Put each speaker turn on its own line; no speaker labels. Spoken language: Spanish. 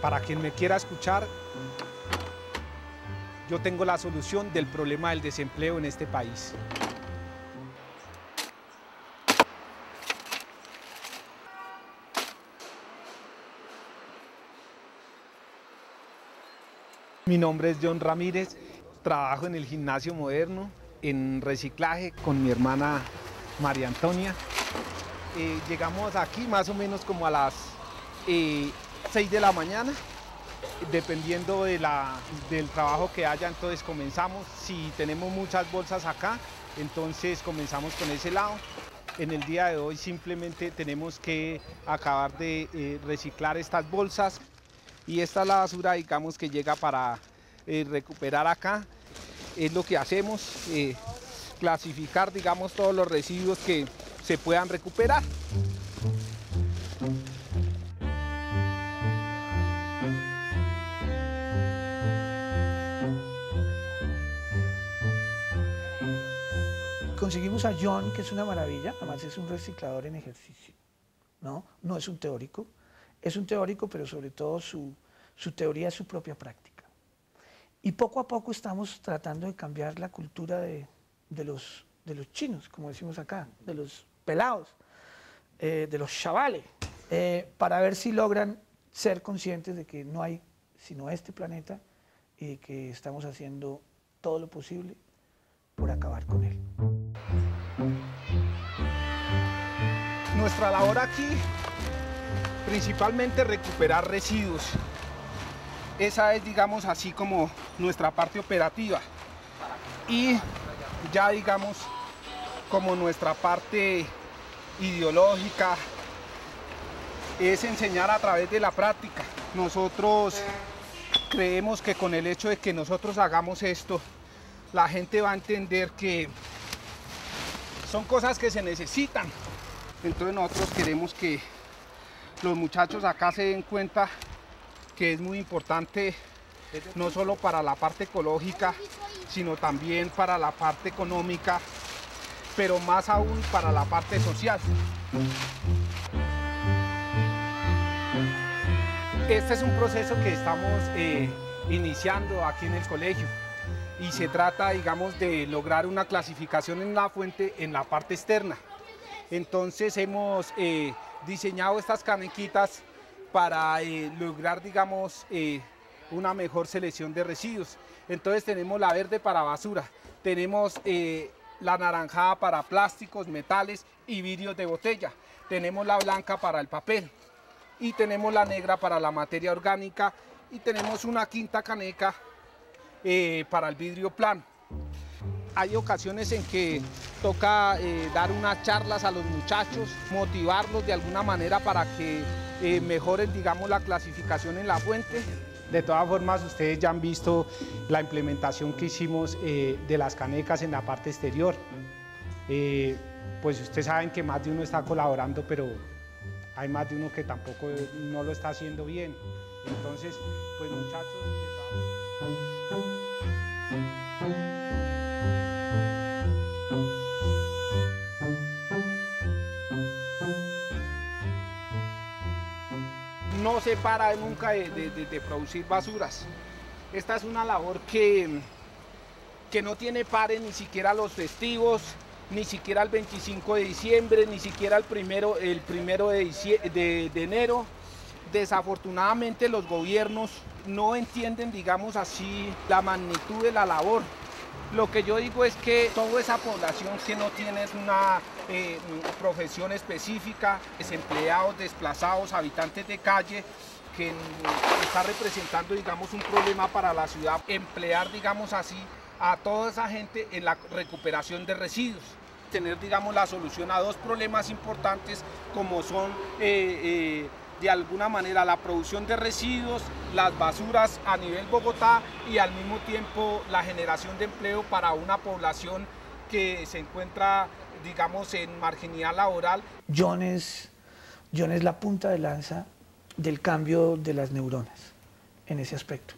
Para quien me quiera escuchar, yo tengo la solución del problema del desempleo en este país. Mi nombre es John Ramírez, trabajo en el gimnasio moderno, en reciclaje con mi hermana María Antonia. Eh, llegamos aquí más o menos como a las 6 eh, de la mañana, dependiendo de la, del trabajo que haya, entonces comenzamos. Si tenemos muchas bolsas acá, entonces comenzamos con ese lado. En el día de hoy simplemente tenemos que acabar de eh, reciclar estas bolsas y esta es la basura, digamos, que llega para eh, recuperar acá. Es lo que hacemos, eh, clasificar, digamos, todos los residuos que se puedan recuperar.
Conseguimos a John, que es una maravilla, además es un reciclador en ejercicio, ¿no? No es un teórico, es un teórico, pero sobre todo su, teoría es su propia práctica. Y poco a poco estamos tratando de cambiar la cultura de, los, chinos, como decimos acá, de los pelados, eh, de los chavales, eh, para ver si logran ser conscientes de que no hay sino este planeta y que estamos haciendo todo lo posible por acabar con él.
Nuestra labor aquí principalmente recuperar residuos. Esa es, digamos, así como nuestra parte operativa. Y ya, digamos, como nuestra parte ideológica, es enseñar a través de la práctica. Nosotros creemos que con el hecho de que nosotros hagamos esto, la gente va a entender que son cosas que se necesitan. Entonces nosotros queremos que los muchachos acá se den cuenta que es muy importante no solo para la parte ecológica, sino también para la parte económica, pero más aún para la parte social. Este es un proceso que estamos eh, iniciando aquí en el colegio y se trata, digamos, de lograr una clasificación en la fuente en la parte externa. Entonces hemos eh, diseñado estas canequitas para eh, lograr, digamos, eh, una mejor selección de residuos. Entonces tenemos la verde para basura, tenemos la naranjada para plásticos, metales y vidrios de botella, tenemos la blanca para el papel y tenemos la negra para la materia orgánica y tenemos una quinta caneca para el vidrio plano hay ocasiones en que toca eh, dar unas charlas a los muchachos, motivarlos de alguna manera para que eh, mejoren, digamos, la clasificación en la fuente. De todas formas, ustedes ya han visto la implementación que hicimos eh, de las canecas en la parte exterior. pues ustedes saben que más de uno está colaborando, pero hay más de uno que tampoco no lo está haciendo bien. Entonces, pues muchachos... no se para nunca de, producir basuras. Esta es una labor que, que no tiene pare ni siquiera los festivos, ni siquiera el 25 de diciembre, ni siquiera el primero, el primero de, de, enero. Desafortunadamente los gobiernos no entienden, digamos así, la magnitud de la labor. Lo que yo digo es que toda esa población que no tiene una eh, profesión específica, desempleados, desplazados, habitantes de calle, que está representando, digamos, un problema para la ciudad, emplear, digamos así, a toda esa gente en la recuperación de residuos. Tener, digamos, la solución a dos problemas importantes como son eh, eh, de alguna manera la producción de residuos, las basuras a nivel Bogotá y al mismo tiempo la generación de empleo para una población que se encuentra, digamos, en marginalidad laboral.
John es, John es la punta de lanza del cambio de las neuronas en ese aspecto.